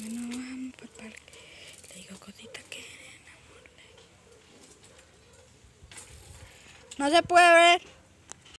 Bueno, vamos por el parque. Le digo cosita que amor. No se puede ver.